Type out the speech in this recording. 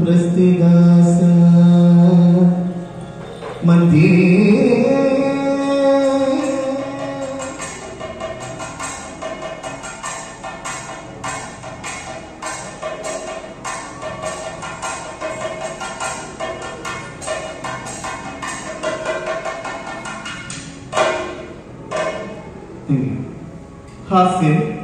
प्रस्थिदास मध्ये Fazer